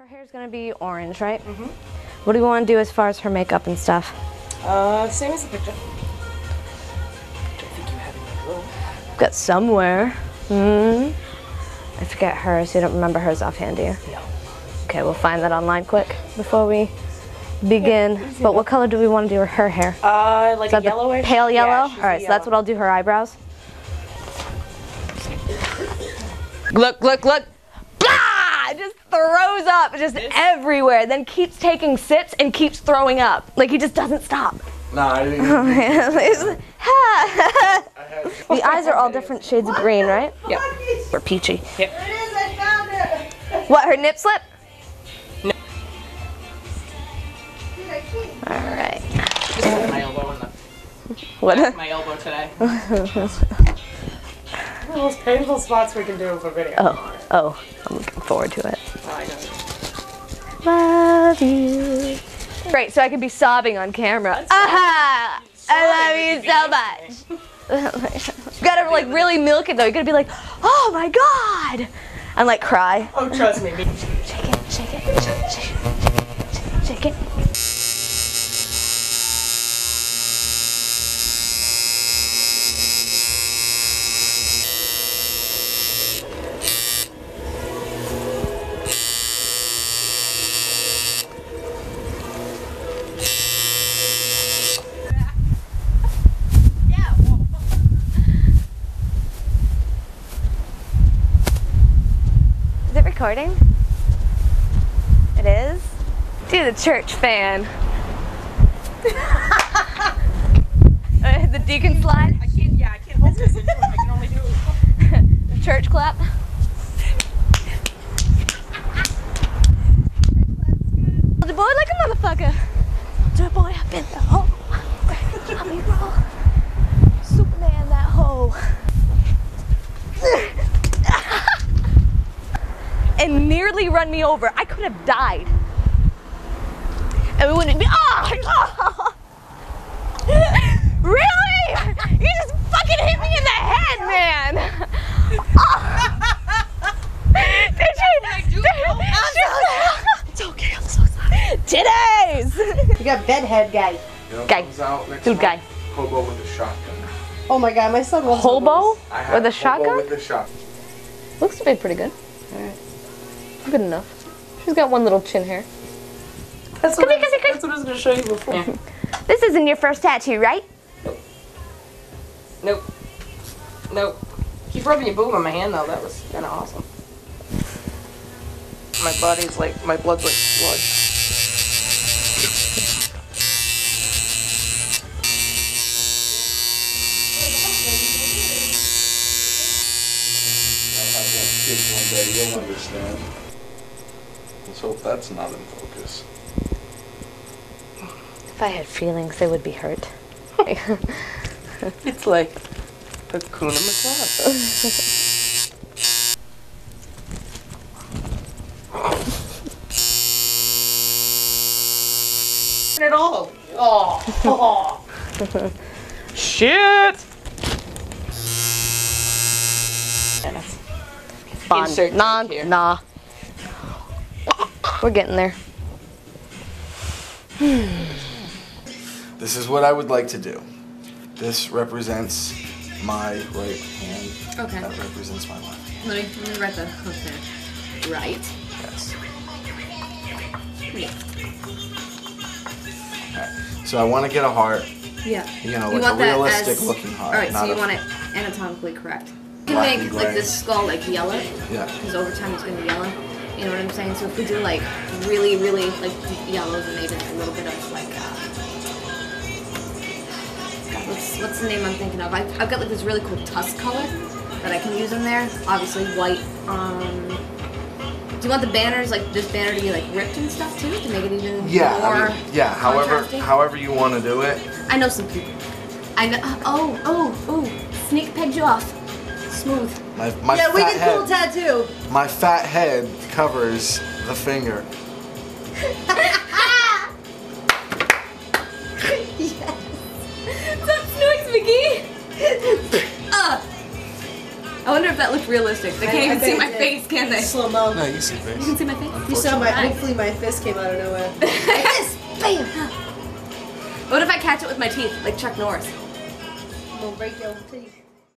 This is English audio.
Her hair's gonna be orange, right? Mm-hmm. What do we want to do as far as her makeup and stuff? Uh, same as the picture. I think you have. Got somewhere. Hmm. I forget hers. You don't remember hers offhand, do you? No. Okay, we'll find that online quick before we begin. but what color do we want to do her hair? Uh, like Is that a yellowish? pale yellow? Yeah, All right, so that's what. I'll do her eyebrows. Look, look, look. Blah! It just throws up just everywhere. Then keeps taking sips and keeps throwing up. Like he just doesn't stop. Nah, I didn't. Oh, it's- the eyes are all different shades of green, right? Yep. Or peachy. Yep. What, her nip slip? No. All right. Just hit my elbow in the What? my elbow today. the most painful spots we can do for video. Oh, oh, I'm looking forward to it. Oh, I know. Love you. Great, so I can be sobbing on camera. Aha! I love you so much. you gotta like really milk it though. You gotta be like, oh my god, and like cry. Oh, trust me. me- Shake it, shake it, shake it, shake it, shake it. Recording? It is? Do the church fan. Uh, the deacon slide. I can't. Yeah, I can't hold this. I can only do. The church clap. The boy like a motherfucker. The boy up in the hole. Tommy roll. Superman that hole. And nearly run me over. I could have died. And we wouldn't be. Oh! really? You just fucking hit me in the head, man. Did you? Did, it's okay. I'm so sorry. Titties. You got bedhead guy. You know, Guy. out Dude, month, guy. Hobo with a shotgun. Oh my god, my son loves Hobo I have with a hobo shotgun. with a shotgun. Looks to be pretty good. Good enough. She's got one little chin hair. That's what, Come I, here, come here, that's what I was gonna show you before. This isn't your first tattoo, right? Nope. Nope. Keep rubbing your boob on my hand though. That was kind of awesome. My body's like my blood's like blood. I'll have that kids one day, you'll understand. Let's hope that's not in focus. If I had feelings, they would be hurt. It's like Hakuna Matata. it all. Oh. oh. Shit. Insert Nah, here. nah. We're getting there. This is what I would like to do. This represents my right hand. Okay. That represents my left hand. Let me, let me write the hook there. Right. Yes. Yeah. Okay. So I want to get a heart. Yeah. You know, You like want a that realistic as- looking heart. Alright, so not you a- want it anatomically correct. You can Black make like gray. this skull like yellow, Yeah. because over time it's gonna be yellow. You know what I'm saying? So if we do like really, really like deep yellows and maybe a little bit of like uh, God, what's what's the name I'm thinking of? I, I've got like this really cool tusk color that I can use in there. Obviously white. Um, do you want the banners like this banner to be like ripped and stuff too to make it even Yeah. more I mean, yeah. However, however you want to do it. I know some people. I know. Oh, oh, oh! Sneak pegged you off. Smooth. My, my Yeah, fat we get head, cool tattoo. My fat head covers the finger. Stop snoring, McGee. uh. I wonder if that looked realistic. They I- can't I even bet see my did. face, can they? Slow mo. No, you see You face. can see my face. You saw my. Right. Hopefully, my fist came out of nowhere. like this. Bam. What if I catch it with my teeth, like Chuck Norris? I'm gonna break your teeth.